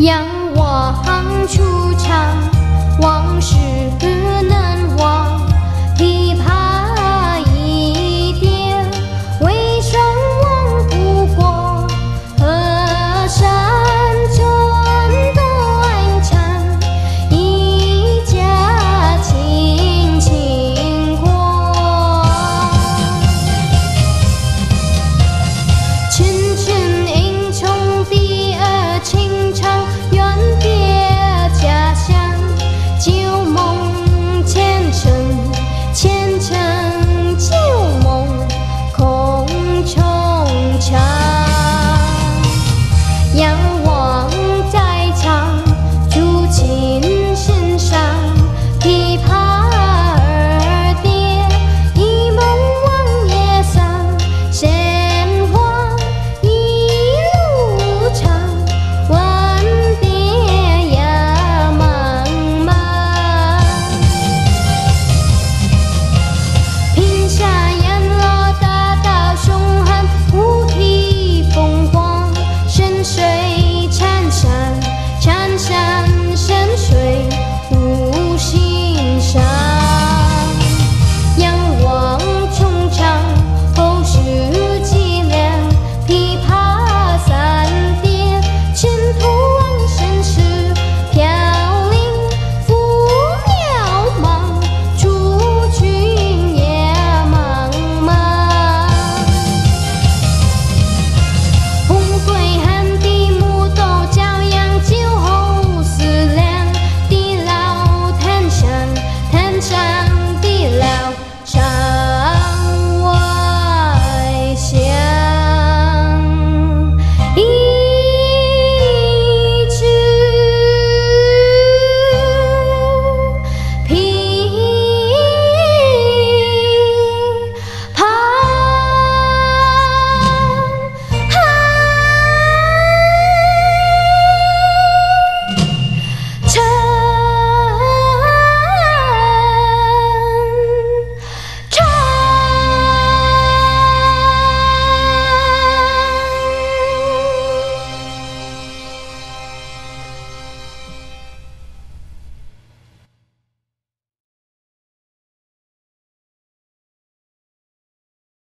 仰望出墙，往事。